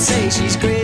say she's crazy,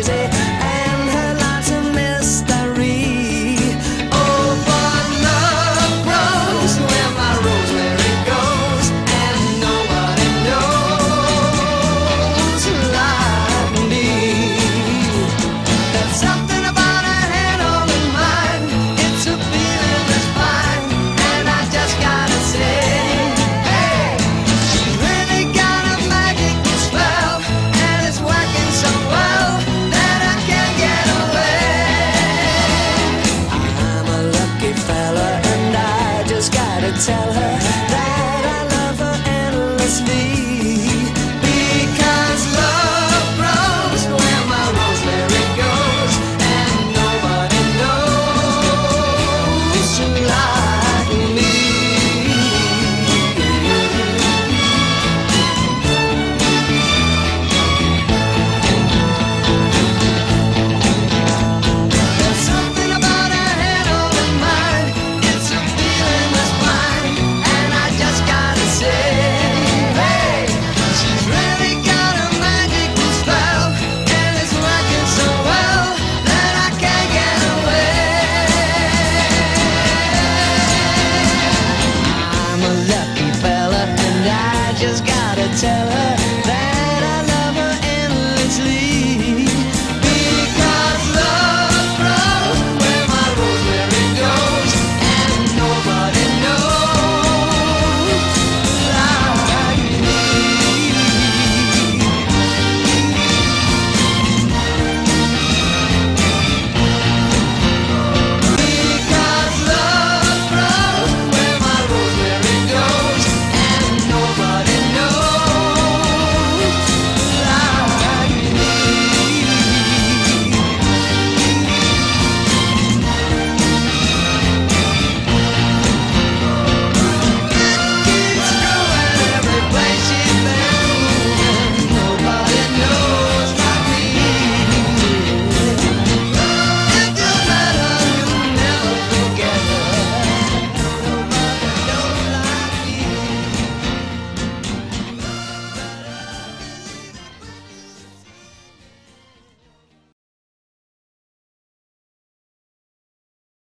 tell her just her.